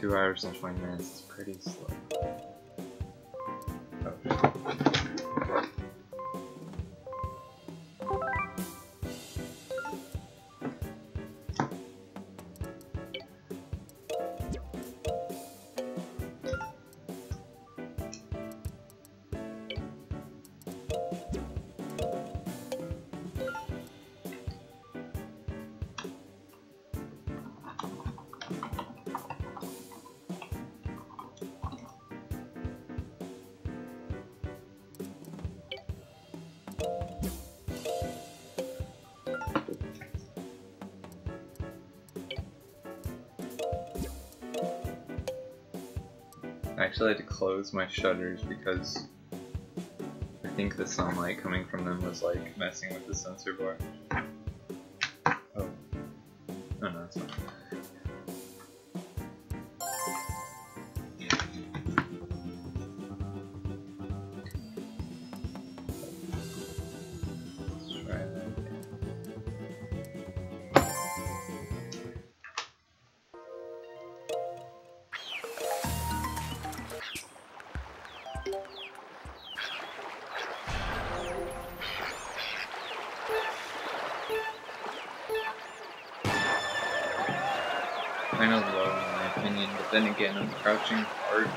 two hours and 20 minutes is pretty slow. Close my shutters because I think the sunlight coming from them was like messing with the sensor bar. Then again, I'm crouching hard.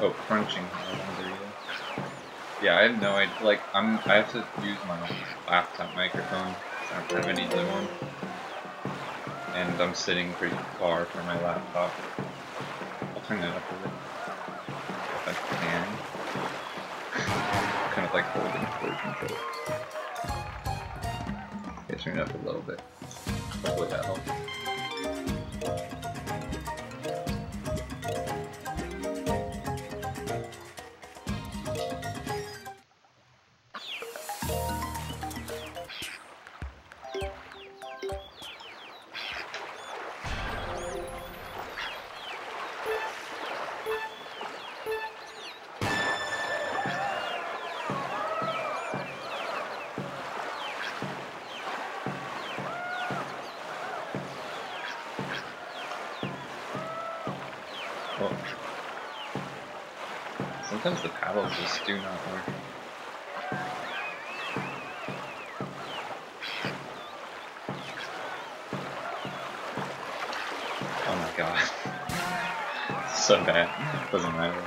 Oh, crunching. Yeah, I have no idea. Like, I'm. I have to use my laptop microphone. I don't have any other one, and I'm sitting pretty far from my laptop. I'll turn that up a bit if I can. kind of like holding cord control. Okay, turn it up a little bit. Hopefully that helps. Sometimes the paddles just do not work. Oh my god. so bad. Doesn't matter.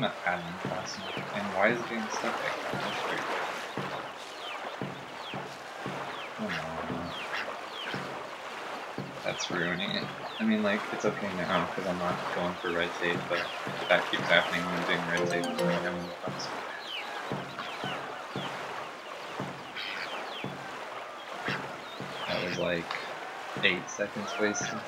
Not adding fast enough. And why is it getting stuck like that? That's weird. Oh. That's ruining it. I mean, like, it's okay now because I'm not going for red tape, but if that keeps happening when I'm doing red fast. That was like eight seconds wasted.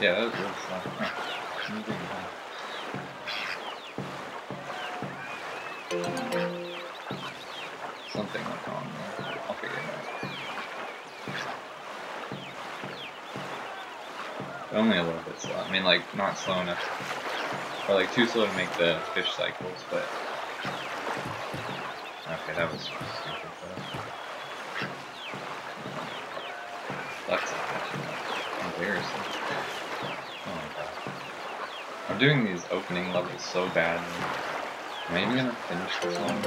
Yeah, that was really. Huh. Something went wrong there. I'll figure it out. Only a little bit slow. I mean, like, not slow enough. Or, like, too slow to make the fish cycles, but... Okay, that was stupid, though. That's embarrassing. Doing these opening levels so bad. Am I even gonna finish this one?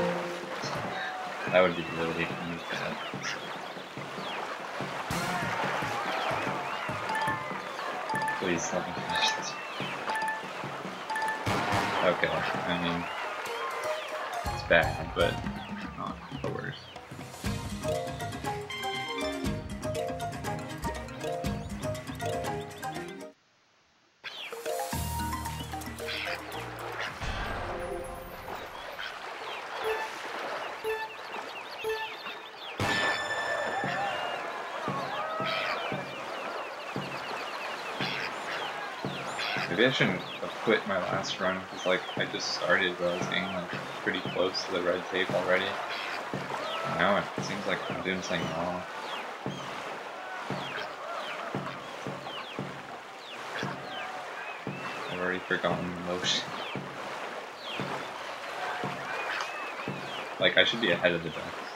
That would be really bad. Please let me finish this. Okay, I mean, it's bad, but like, I just started but I was getting like pretty close to the red tape already. Now it seems like I'm doing something wrong. I've already forgotten the motion. like, I should be ahead of the ducks,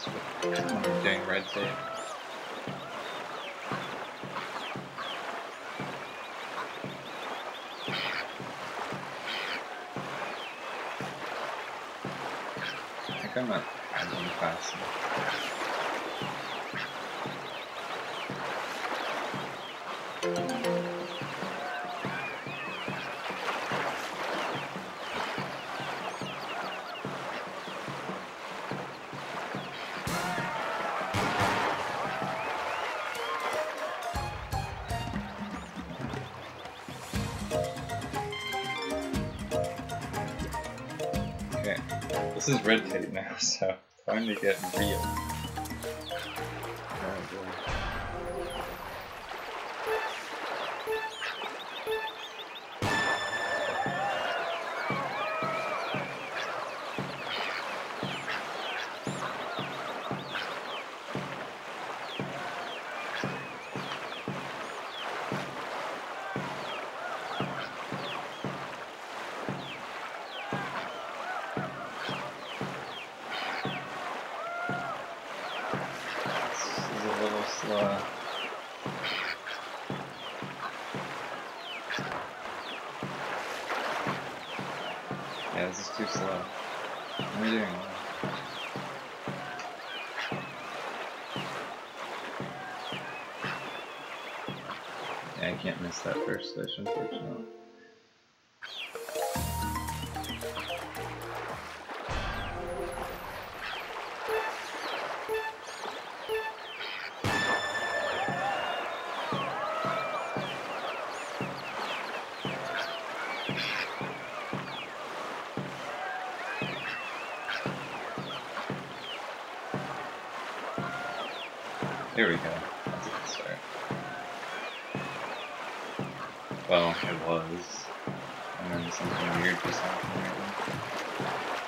this with doing red thing. I think I'm not as fast red tape now, so time to get real. Weird just happened. That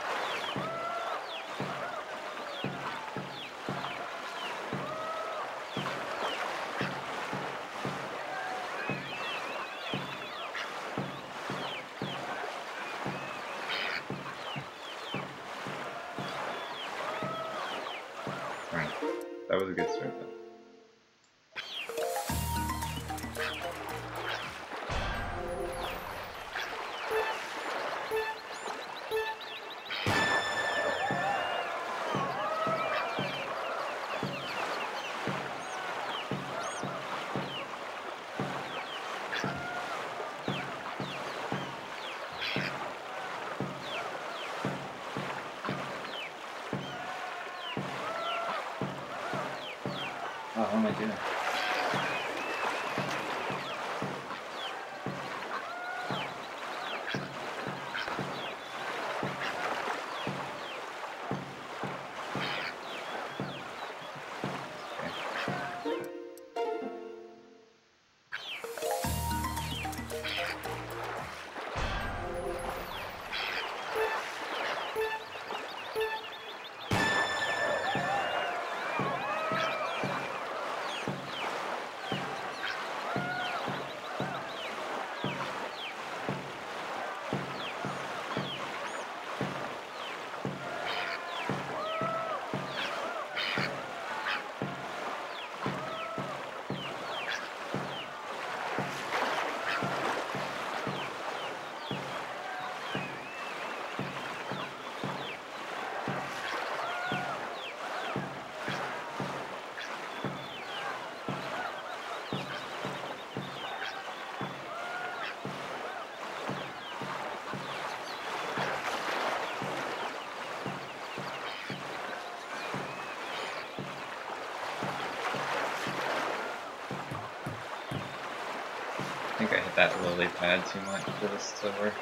that lily pad too much for mm, this to work.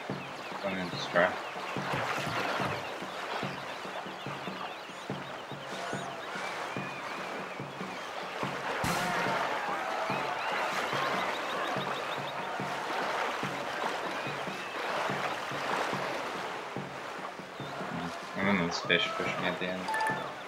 I'm gonna just try. Fish push me at the end.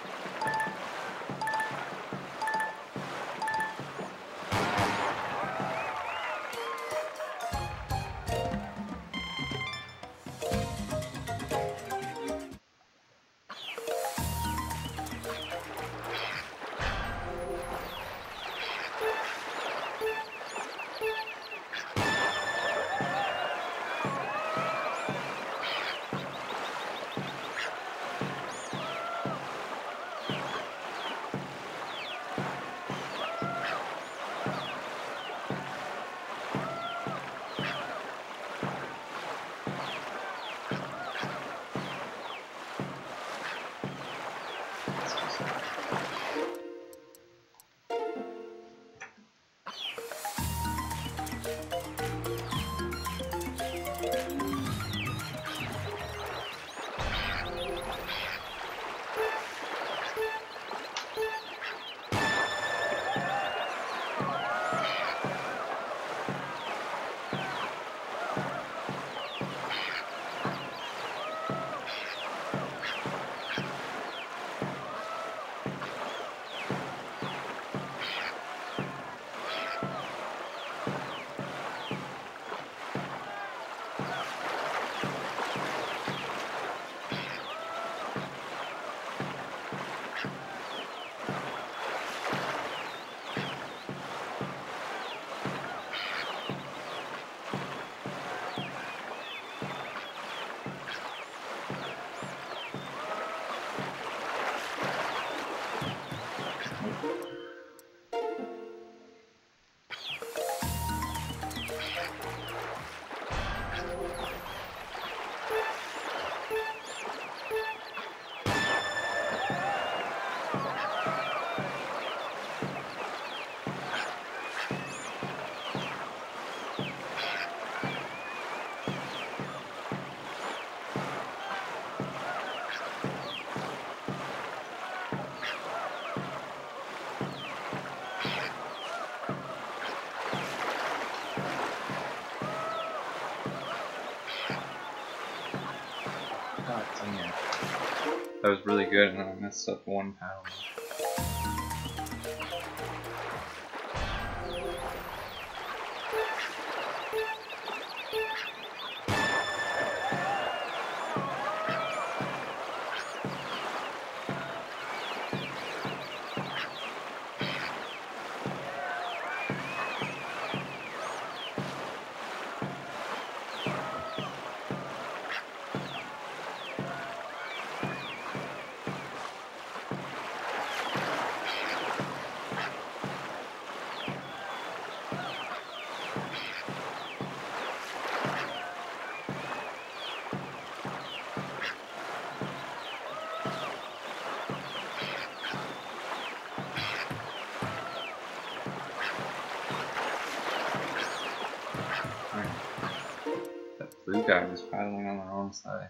That was really good, and I messed up one paddle. Guy was paddling on the wrong side.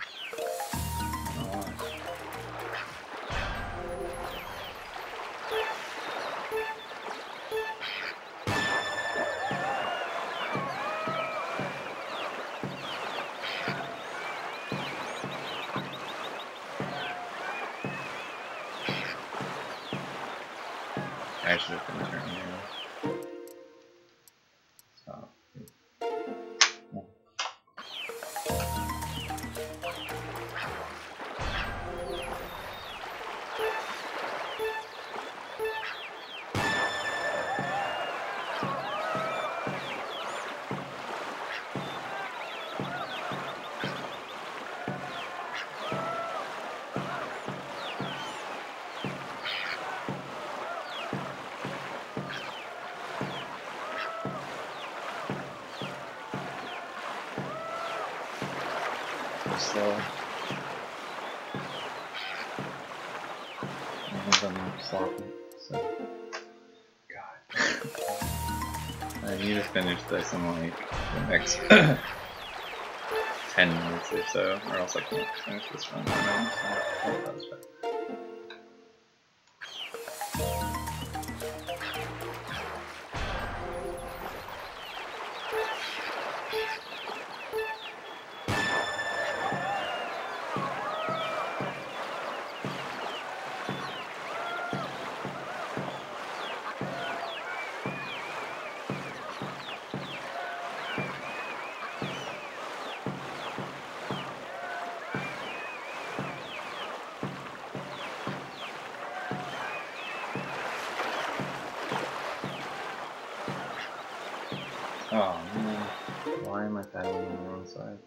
This in like the next 10 minutes or so, or else I can't finish this know, so, Oh man, why am I paddling on the wrong side?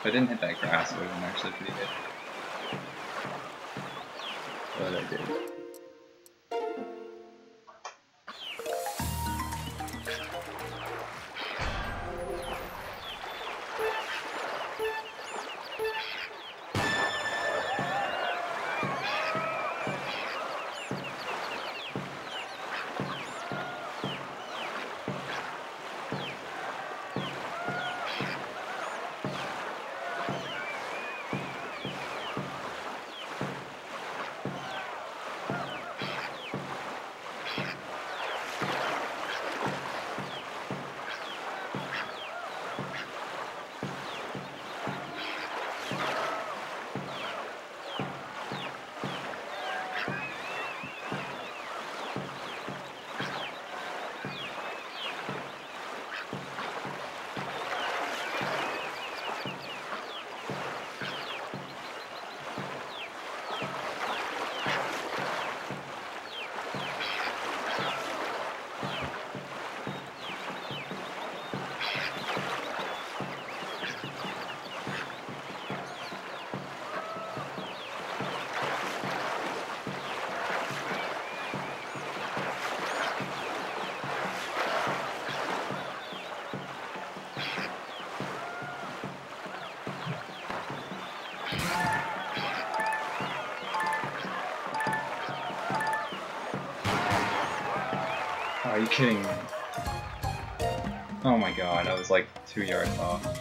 If I didn't hit that grass, it would have been actually pretty good. But I did. Kidding me? Oh my god, I was like two yards off.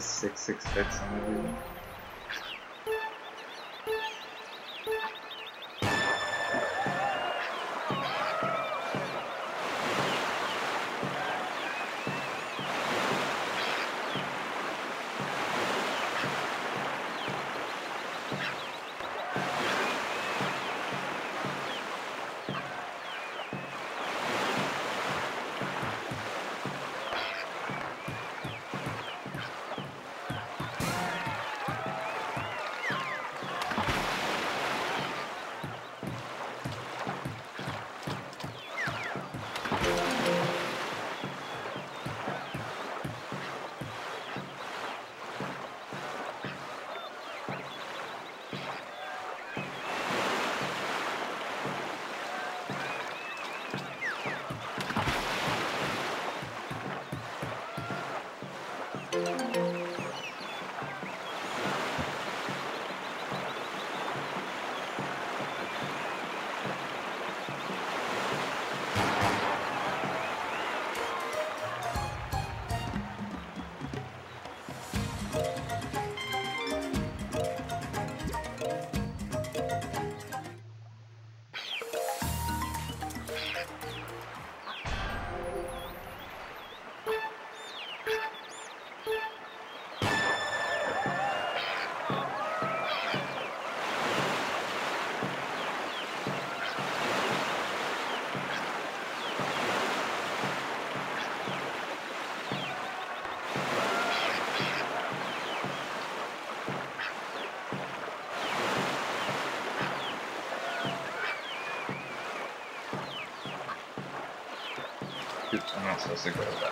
Six six hits on everyone. Oops,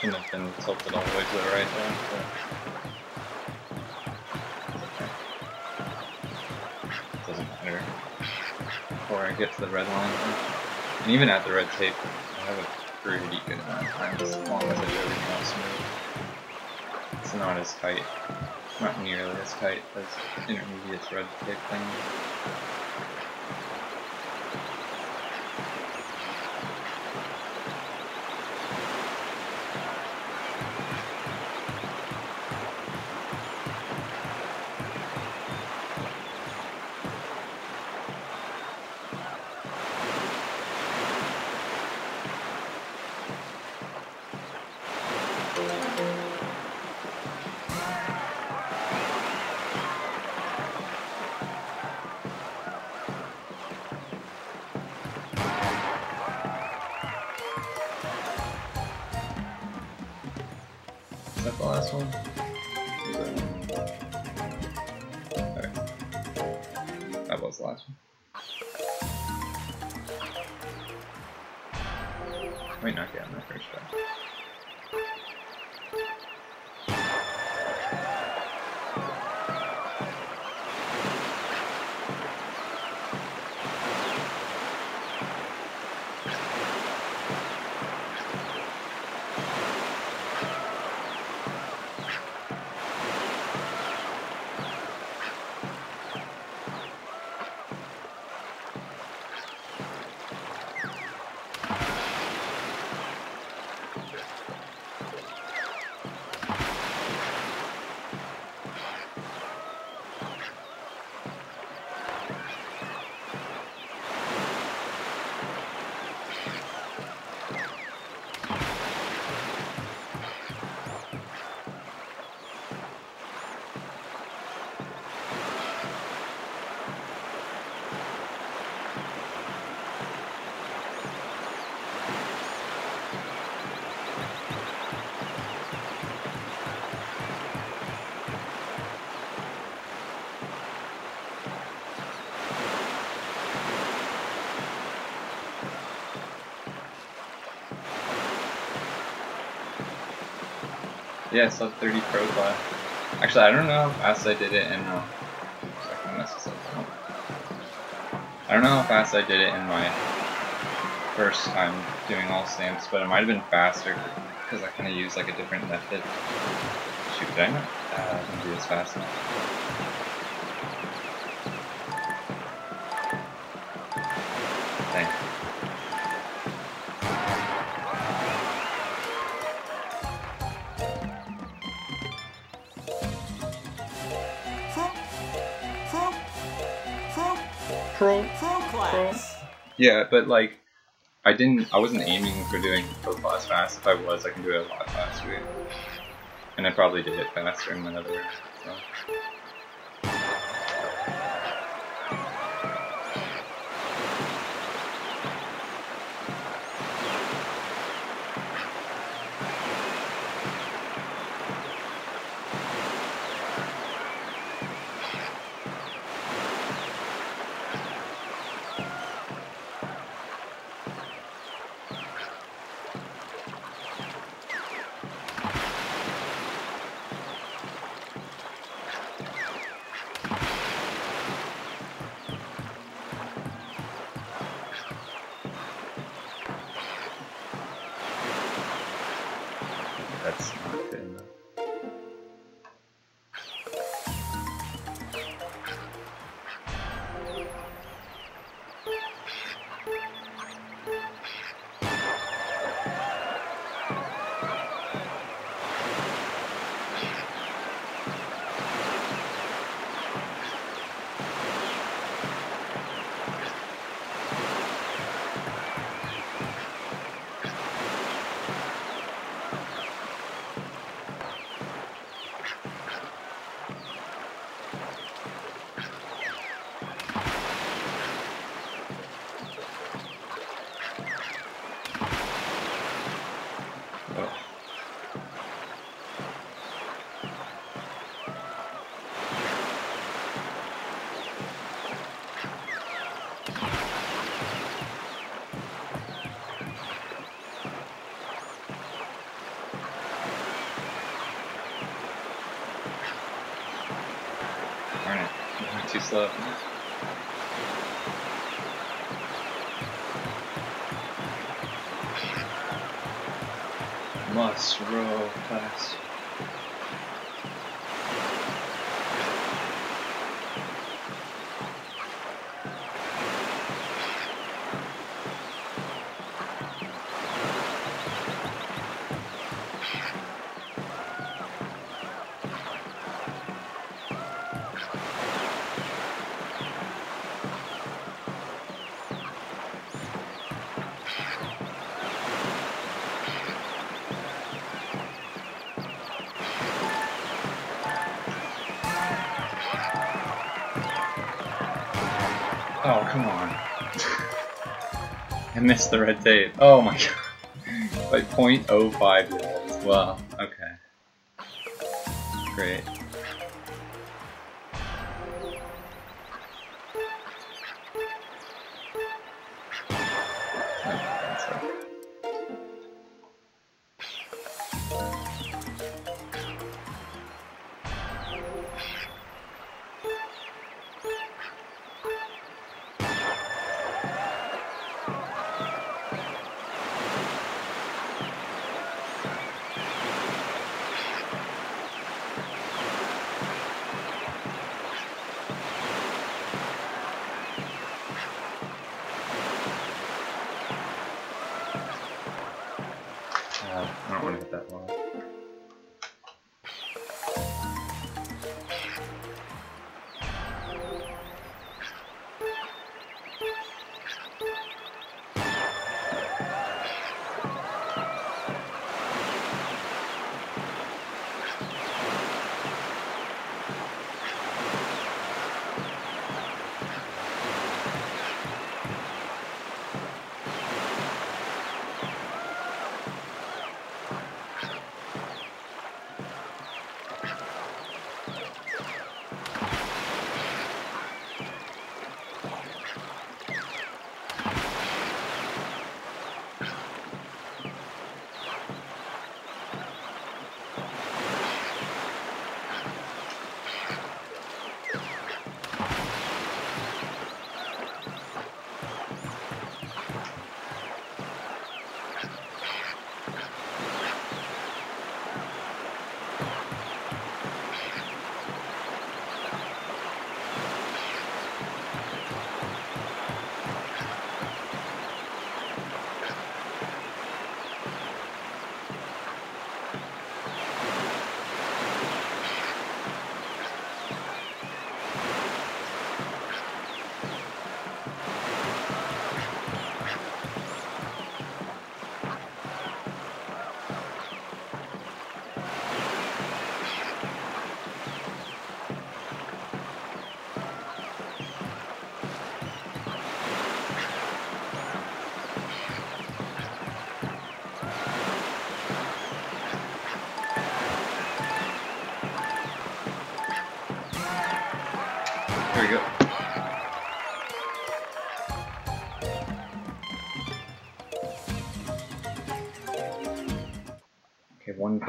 Shouldn't have been tilted all the way to the right there. but- Doesn't matter. before I get to the red line. And even at the red tape, I have a pretty good amount of time as long as I do everything else smooth. It's not as tight, not nearly as tight as intermediate red tape thing. Yeah, sub 30 pro class. Actually, I don't know how fast I did it in. Uh, I mess this up. I don't know how fast I did it in my first time doing all stamps, but it might have been faster because I kind of used like a different method. Shoot, did I not? Uh, do this fast enough. Yeah, but like, I didn't. I wasn't aiming for doing pro class fast. If I was, I can do it a lot faster. And I probably did it faster in my other. Darn Oh, come on. I missed the red tape. Oh my god. Like 0.05 yards. Wow. Okay. Great.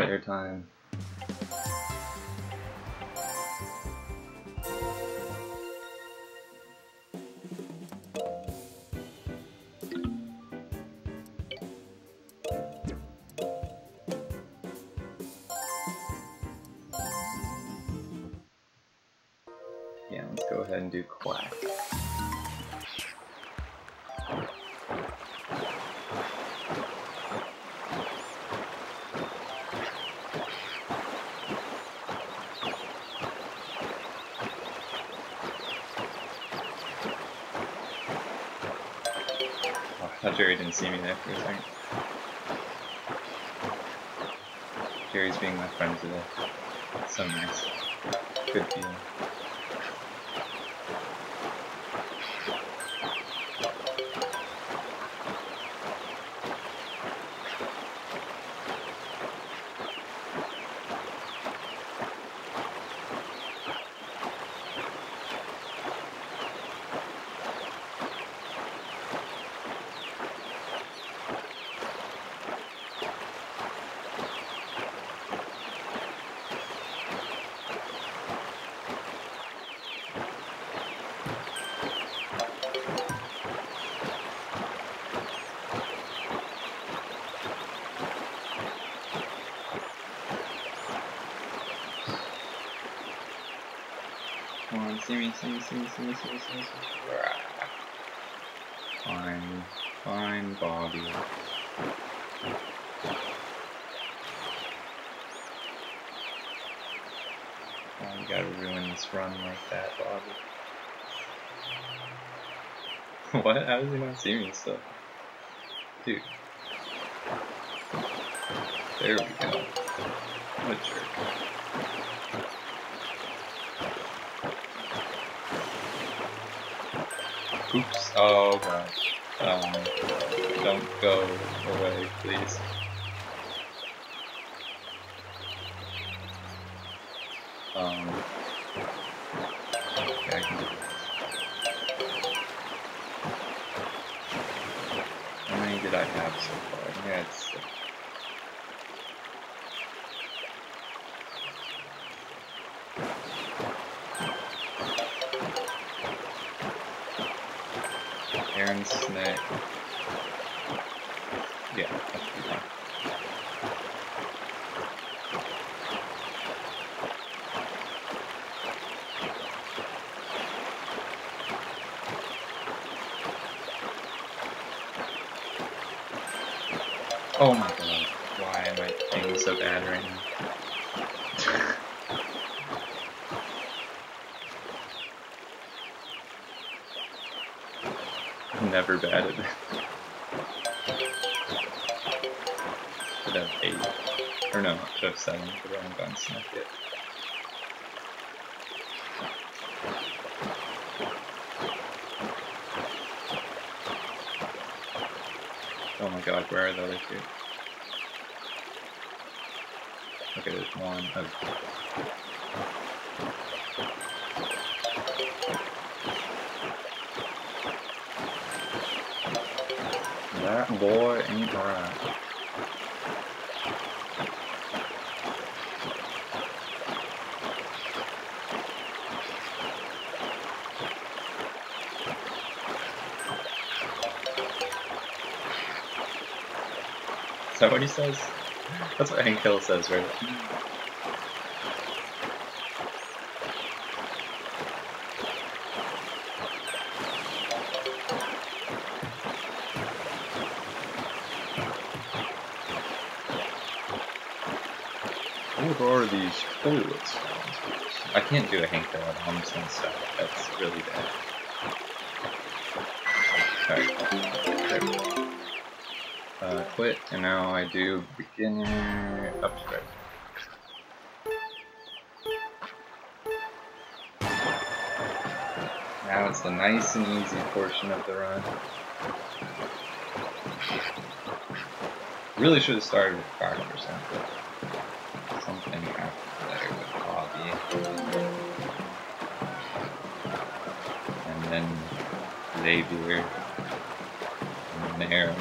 Player time. Oh, Jerry didn't see me there for a second. Jerry's being my friend today. So nice. Good feeling. Me, see me, see me, see me, see. Fine, fine, Bobby. Oh, you gotta ruin this run like that, Bobby. what? How does he not see me still? Dude. There we go. What a jerk. Oops. Oh gosh. Um, don't go away, please. Oh my god, why am I being so bad right now? Never bad at it. Should have eight. Or no, should have seven, but I haven't gotten snuck yet. My god, where are the other two? Okay, there's one. Oh. That boy ain't right. That what he says? That's what Hank Hill says, right? What are these? I can't do a Hank Hill at home since uh, that's really bad. Alright, there we go. Uh, quit, and now I do beginner upstart. Now it's the nice and easy portion of the run. Really should have started with 5%, but something happened there with Bobby. And then Xavier. And then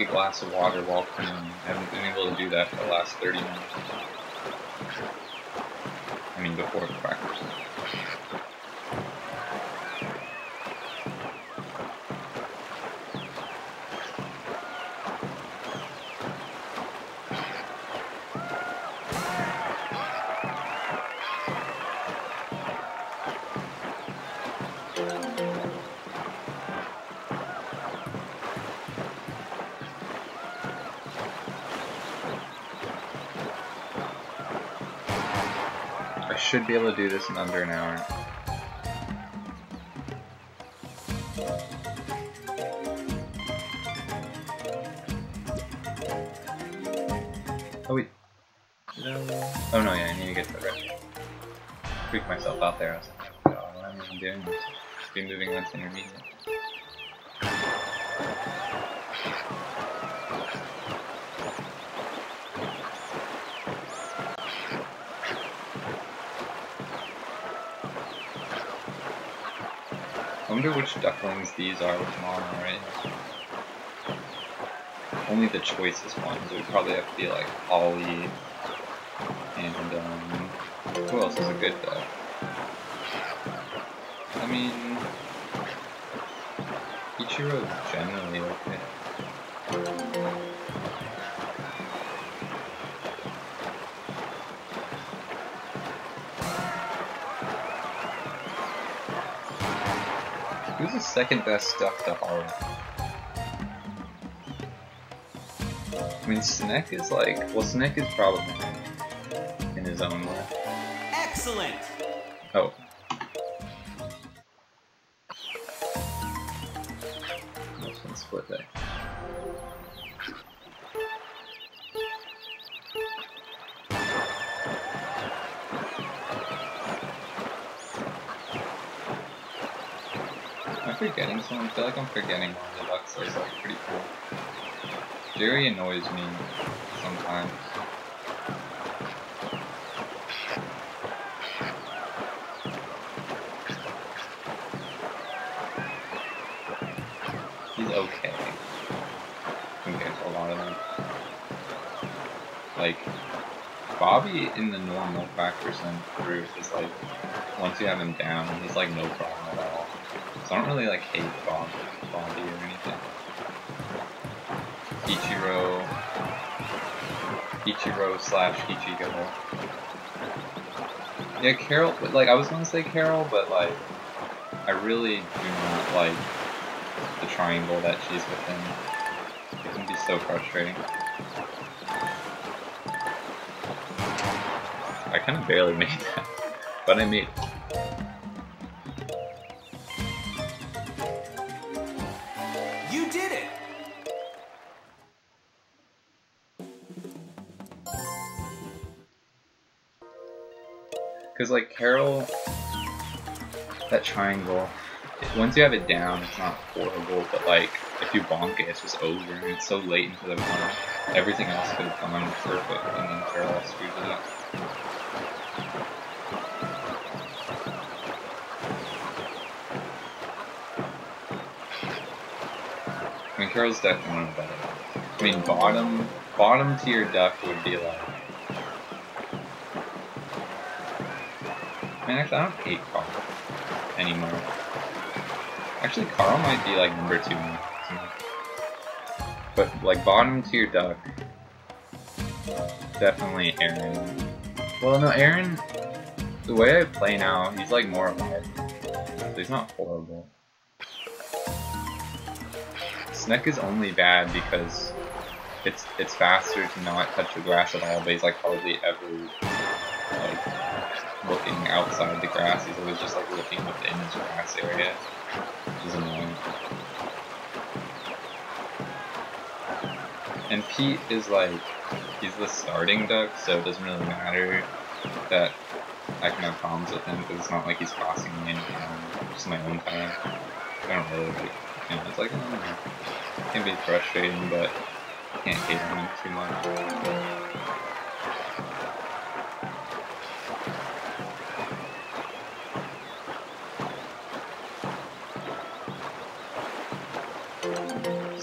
A glass of water while cleaning. I haven't been able to do that for the last 30 minutes. I mean, before the practice. Be able to do this in under an hour. Only the choicest ones. Would probably have to be like Ollie and um, who else is a good duck? I mean, Ichiro is generally okay. Who's the second best duck to Holly? Mean, Sneck is like, well, Sneck is probably in his own way. Excellent! Oh. This one's split there. Am I forgetting someone? I feel like I'm forgetting one of the ducks that's like pretty cool. Jerry annoys me sometimes. He's okay to a lot of them. Like, Bobby in the normal factor group is like, once you have him down, he's like no problem at all. So I don't really like hate Bob, Bobby Ichiro, Ichiro slash Ichigo. Yeah, Carol, like I was gonna say Carol, but like, I really do not like the triangle that she's within. It can be so frustrating. I kind of barely made that, but I made Because, like, Carol, that triangle, once you have it down, it's not horrible, but, like, if you bonk it, it's just over, and it's so late into the run. Everything else could have gone perfect, and then Carol screws it up. I mean, Carol's definitely one of the better. I mean, bottom, bottom tier duck would be like, Actually, I don't hate Carl anymore. Actually, Carl might be like number two. But like bottom tier duck, definitely Aaron. Well, no, Aaron. The way I play now, he's like more alive. So he's not horrible. Sneck is only bad because it's it's faster to not touch the grass at all, but he's like hardly ever like looking outside the grass. He's always just like looking within his grass area, which is annoying. And Pete is like, he's the starting duck, so it doesn't really matter that I can have problems with him because it's not like he's costing me anything. Um, just my own time. I don't really like, know, it's like. It can be frustrating, but can't hate him too much.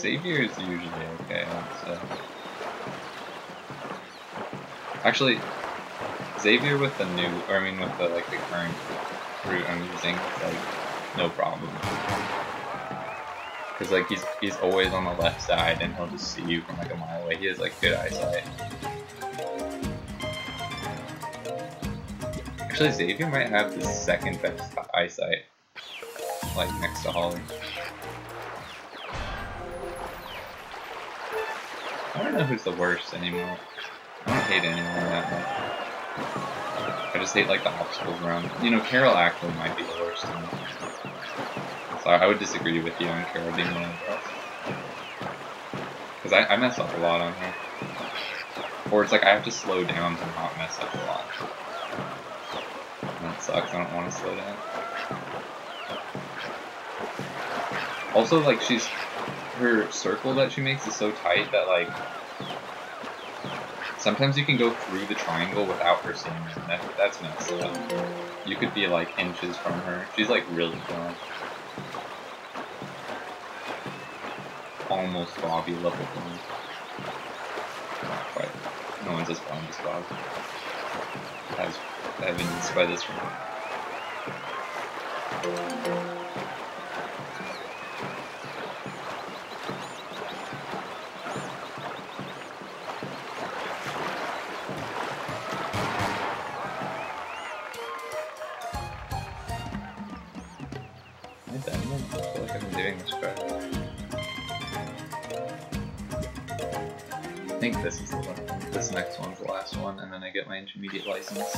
Xavier is usually okay. Actually, Xavier with the new, or I mean with the like the current route I'm using, like no problem. Cause like he's he's always on the left side and he'll just see you from like a mile away. He has like good eyesight. Actually, Xavier might have the second best eyesight, like next to Holly. I don't know who's the worst anymore. I don't hate anyone that much. I just hate like the obstacles around. You know, Carol actually might be the worst. I would disagree with you on Carol being one of the best. Because I, I mess up a lot on her. Or it's like I have to slow down to not mess up a lot. That sucks, I don't want to slow down. Also, like, she's her circle that she makes is so tight that like sometimes you can go through the triangle without her seeing you, that, that's messed up. You could be like inches from her. She's like really strong. Almost Bobby level one. Not quite. No one's as bomb as Bob. As evidenced by this one. Intermediate license.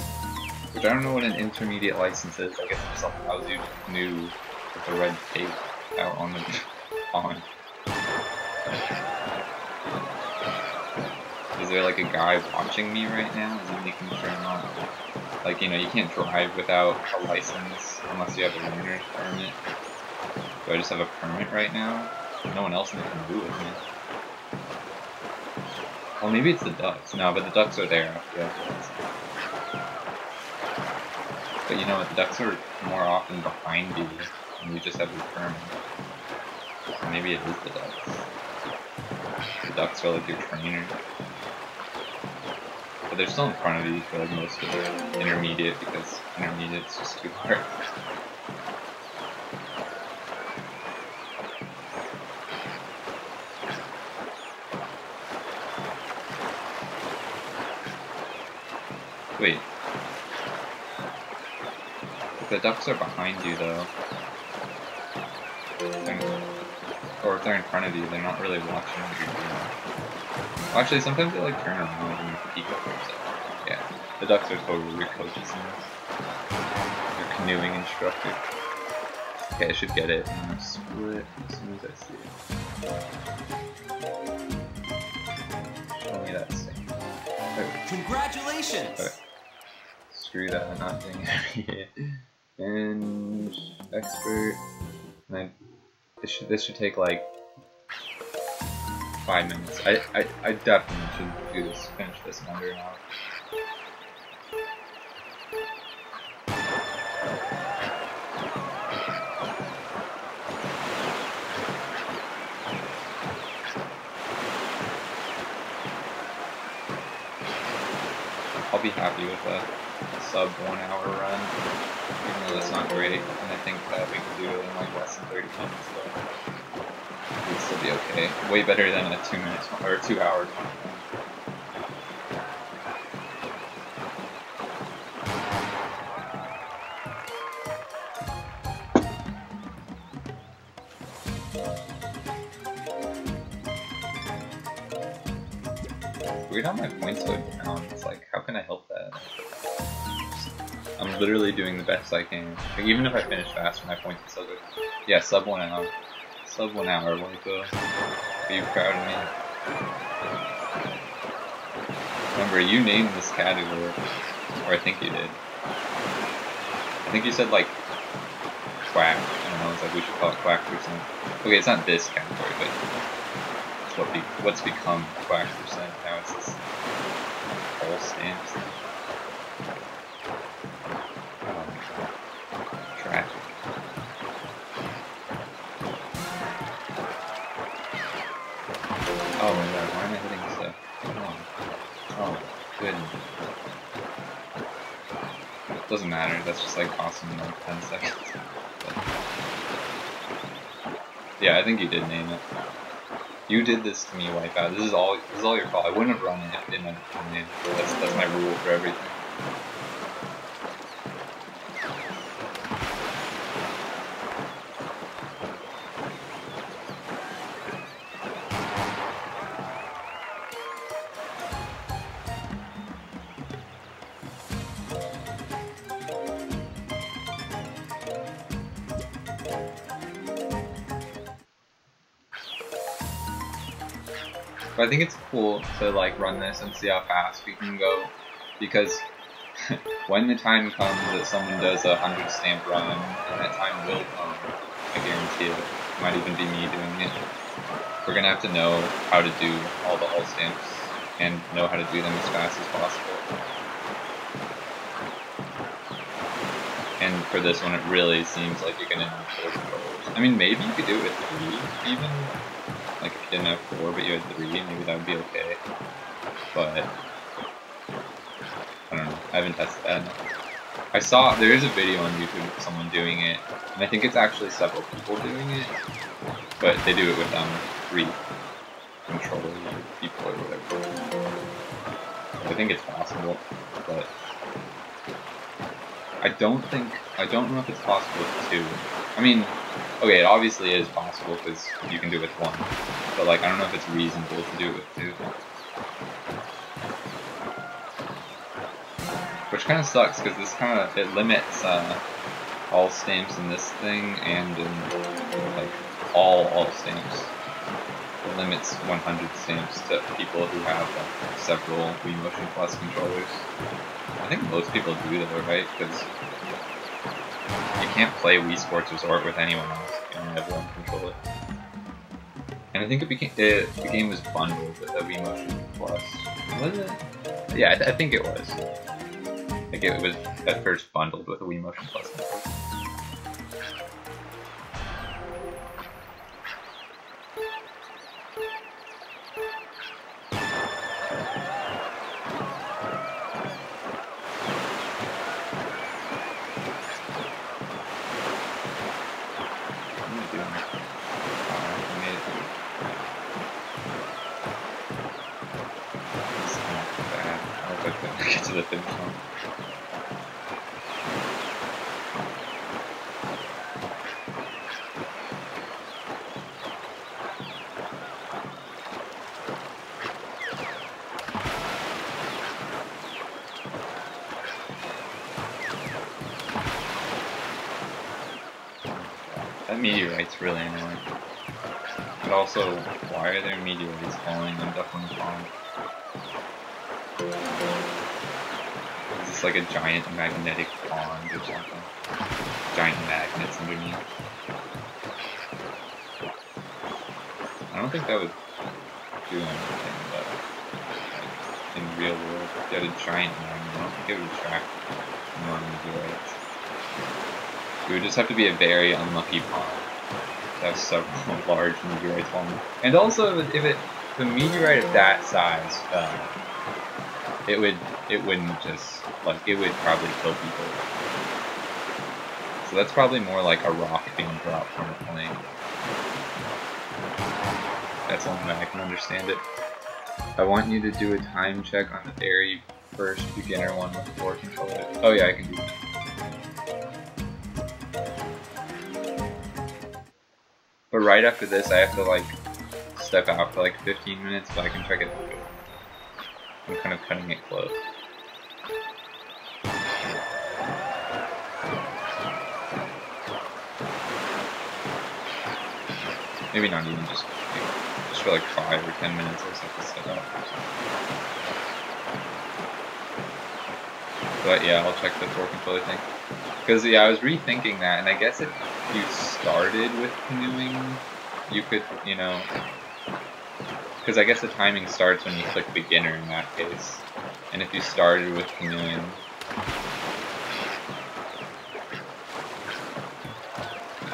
Which I don't know what an intermediate license is. I guess it's something I'll do new with the red tape out on the on. Is there like a guy watching me right now? Is he making sure I'm not like you know you can't drive without a license unless you have a learner's permit. Do I just have a permit right now? No one else in the canoe with me. Well, maybe it's the ducks. No, but the ducks are there. Yeah. But you know what? The ducks are more often behind you, and you just have permit. So maybe it is the ducks. The ducks are like your trainer. But they're still in front of you for like most of the intermediate because intermediate's just too hard. Wait. If the ducks are behind you though, or if they're in front of you, they're not really watching what you're doing. Well, actually, sometimes they like turn around and peek at themselves. Yeah, the ducks are totally your coaches in this. Your canoeing instructor. Okay, I should get it. I'm gonna split as soon as I see it. Show me that thing. Congratulations! Okay. Screw that, I'm not doing it. Expert. And I, this should this should take like five minutes. I, I, I definitely should do this, finish this in under an hour. I'll be happy with a sub one hour run, even though that's not great. And I think that we can do it in like less than 30 minutes, it would still be okay. Way better than a two minutes or two hour one. Weird how my points go down. It's like, how can I help that? Literally doing the best I can. Like, even if I finish fast, my points will still go down. Yeah, sub one hour. Sub one hour, like, uh, are you proud of me? Remember, you named this category. Or I think you did. I think you said, like, quack. I don't know, it's like we should call it quack or something. Okay, it's not this category, but it's what be what's become quack. Doesn't matter, that's just like costing me like 10 seconds. But- Yeah, I think you did name it. You did this to me, Wipeout. This is all this is all your fault. I wouldn't have run it if it didn't have been named. That's that's my rule for everything. Think it's cool to like run this and see how fast we can go, because when the time comes that someone does a hundred stamp run, and that time will come, I guarantee it. it might even be me doing it. We're gonna have to know how to do all the all stamps and know how to do them as fast as possible. And for this one, it really seems like you're gonna. I mean, maybe you could do it with even didn't have four, but you had three, maybe that would be okay. But I don't know. I haven't tested that. I saw there is a video on YouTube of someone doing it, and I think it's actually several people doing it, but they do it with um three controllers or people or whatever. I think it's possible, but I don't think I don't know if it's possible two. I mean, okay, it obviously is possible because you can do it with one, but like I don't know if it's reasonable to do it with two. Which kind of sucks because this kind of it limits uh, all stamps in this thing and in like all all stamps. It limits 100 stamps to people who have like, several Wii Motion Plus controllers. I think most people do though, right? Because can't play Wii Sports Resort with anyone else. You only have one controller. And I think it became it, the game was bundled with a Wii Motion Plus. Was it? Yeah, I, th I think it was. Think it was at first bundled with a Wii Motion Plus. That meteorite's really annoying. But also, why are there meteorites falling in Duckling Pond? Is this like a giant magnetic pond or something? Giant magnets underneath. I don't think that would do anything, but in real world, if you had a giant magnet, I don't think it would attract more meteorites. It would just have to be a very unlucky pond to have several large meteorites falling. And also, if it, if a meteorite of that size fell, it would it wouldn't just like it would probably kill people. So that's probably more like a rock being dropped from a plane. That's the only way I can understand it. I want you to do a time check on the very first beginner one with four controllers. Oh yeah, I can do right after this, I have to like step out for like 15 minutes, so I can check it. I'm kind of cutting it close. Maybe not even just just for like five or ten minutes. I just have to step out. But yeah, I'll check the four controller thing. Because yeah, I was rethinking that, and I guess if you started with canoeing, you could, you know, because I guess the timing starts when you click beginner in that case, and if you started with canoeing,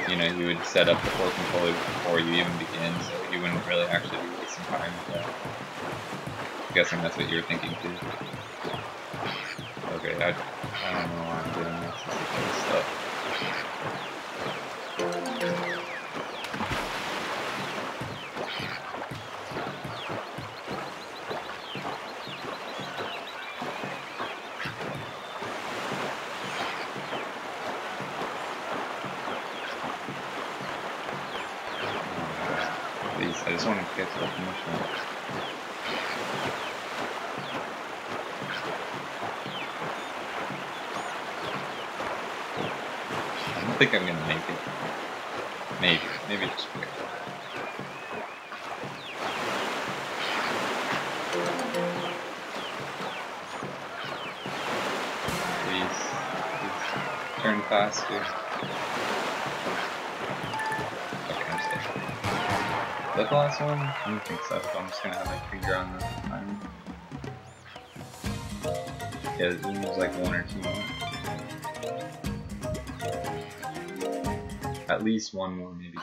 you know, you would set up the four controllers before you even begin, so you wouldn't really actually be wasting time with that. I'm guessing that's what you were thinking too. Okay, I, I don't know why I'm doing this. This is stuff. That the last one? I don't think so. I'm just gonna have my finger on the. Yeah, it was like one or two more. At least one more, maybe.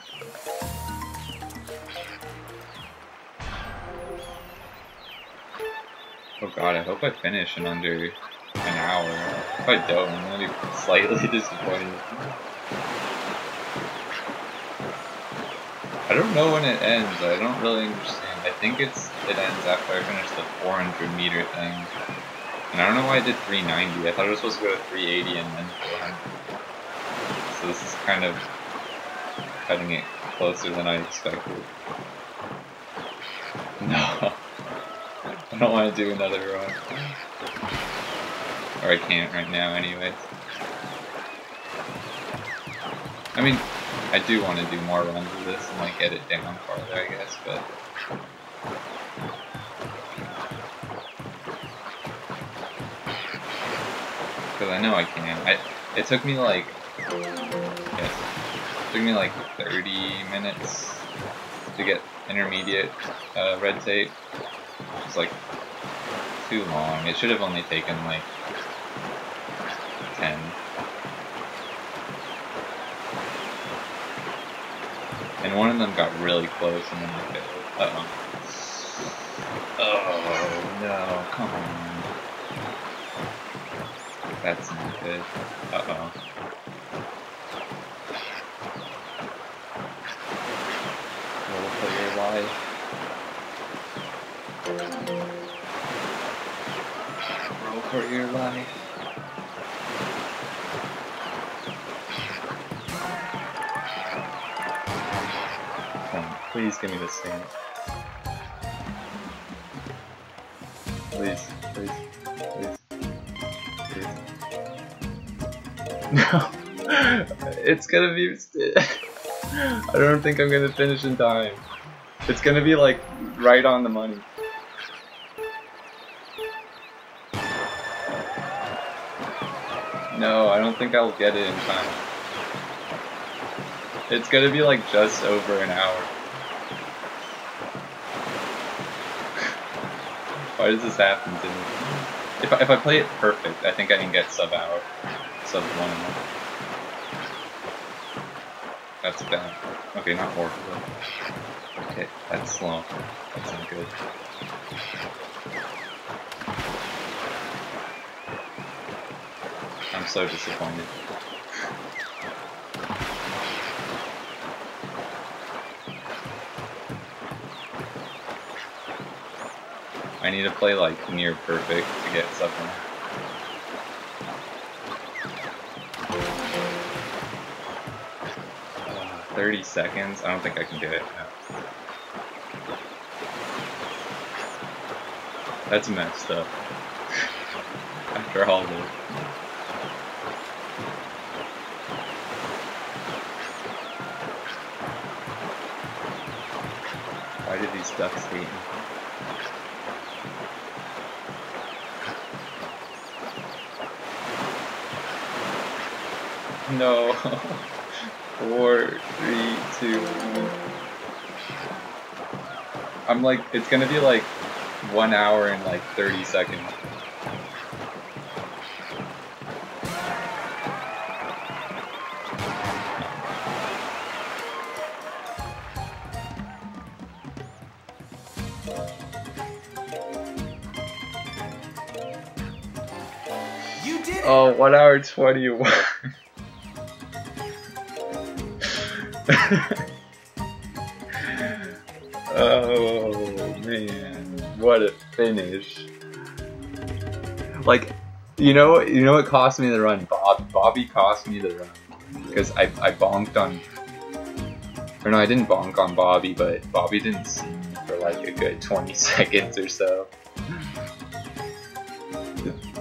Oh god, I hope I finish in under an hour. If I don't, I'm gonna be slightly disappointed. I don't know when it ends. I don't really understand. I think it's it ends after I finish the 400 meter thing. And I don't know why I did 390. I thought it was supposed to go to 380 and then 400. So this is kind of cutting it closer than I expected. No. I don't want to do another run. Or I can't right now anyway. I mean, I do want to do more runs of this and like get it down farther, I guess, but... Because I know I can. I, it took me like... Yes. It took me like 30 minutes to get intermediate uh, red tape. It's like too long. It should have only taken like 10. And one of them got really close and then I failed. Uh oh. Oh no, come on. That's not good. Uh oh. Roll for your life. Roll for your life. Please give me the stamp. Please, please, please, please. No, it's gonna be. I don't think I'm gonna finish in time. It's gonna be like right on the money. No, I don't think I'll get it in time. It's gonna be like just over an hour. Why does this happen to me? If I, if I play it perfect, I think I can get sub hour, sub one. That's bad. Okay, not horrible. Okay, that's slow. That's not good. I'm so disappointed. I need to play like near perfect to get something. Uh, 30 seconds? I don't think I can do it. No. That's messed up. After all this. Why did these ducks hate me? No. Four, three, two, one. I'm like, it's gonna be like one hour and like 30 seconds. You did it! Oh, one hour 21. oh man, what a finish. Like, you know, you know what cost me the run? Bob, Bobby cost me the run. Because I, I bonked on, or no, I didn't bonk on Bobby, but Bobby didn't see me for like a good 20 seconds or so.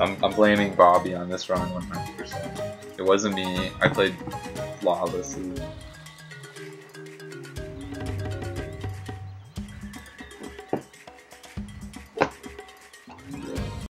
I'm, I'm blaming Bobby on this run 100%. It wasn't me. I played flawlessly.